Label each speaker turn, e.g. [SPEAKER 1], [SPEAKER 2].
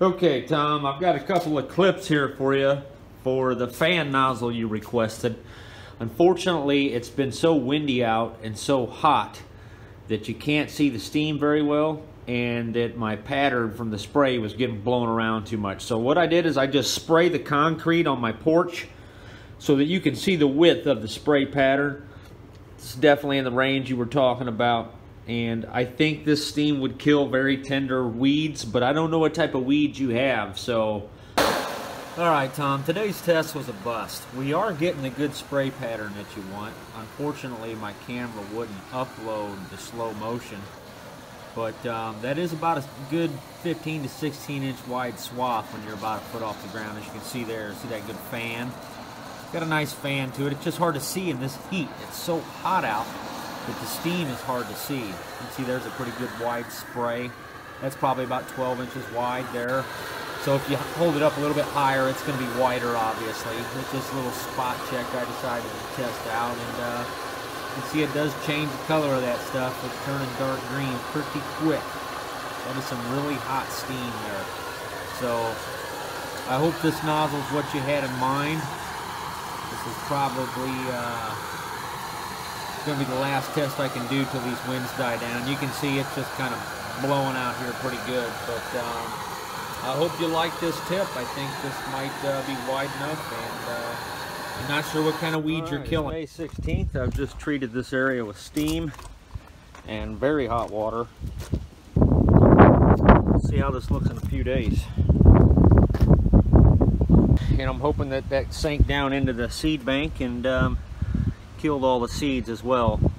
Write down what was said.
[SPEAKER 1] Okay, Tom, I've got a couple of clips here for you for the fan nozzle you requested. Unfortunately, it's been so windy out and so hot that you can't see the steam very well and that my pattern from the spray was getting blown around too much. So what I did is I just spray the concrete on my porch so that you can see the width of the spray pattern. It's definitely in the range you were talking about and I think this steam would kill very tender weeds, but I don't know what type of weeds you have, so... Alright, Tom, today's test was a bust. We are getting the good spray pattern that you want. Unfortunately, my camera wouldn't upload the slow motion, but um, that is about a good 15 to 16 inch wide swath when you're about a foot off the ground, as you can see there. See that good fan? Got a nice fan to it. It's just hard to see in this heat. It's so hot out but the steam is hard to see. You can see there's a pretty good wide spray. That's probably about 12 inches wide there. So if you hold it up a little bit higher, it's going to be wider, obviously. With this little spot check I decided to test out, and uh, you can see it does change the color of that stuff. It's turning dark green pretty quick. That is some really hot steam there. So I hope this nozzle is what you had in mind. This is probably uh, going to be the last test I can do till these winds die down. You can see it's just kind of blowing out here pretty good. But um, I hope you like this tip. I think this might uh, be wide enough. And uh, I'm not sure what kind of weeds right, you're killing. May 16th. I've just treated this area with steam and very hot water. We'll see how this looks in a few days. And I'm hoping that that sank down into the seed bank and um, killed all the seeds as well.